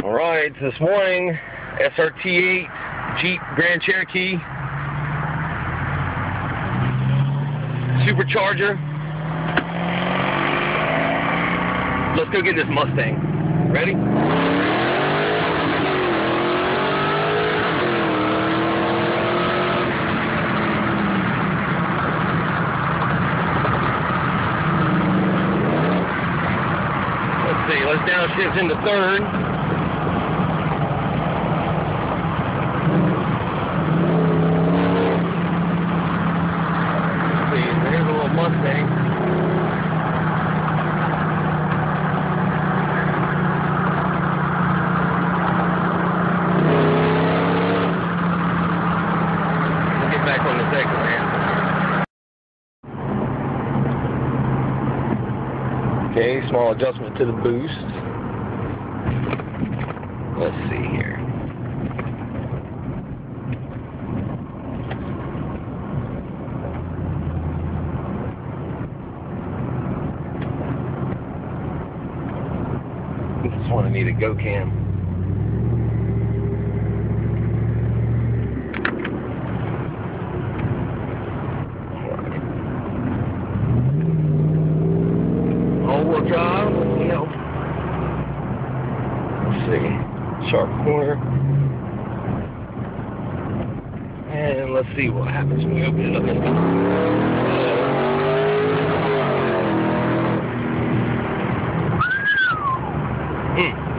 Alright, this morning, SRT8 Jeep Grand Cherokee Supercharger. Let's go get this Mustang. Ready? Let's see, let's downshift into third. Mustang. Okay, small adjustment to the boost. Let's see here. This one I need a go cam. All-wheel drive, you know. Let's see. Sharp corner. And let's see what happens when we open it up. 嗯。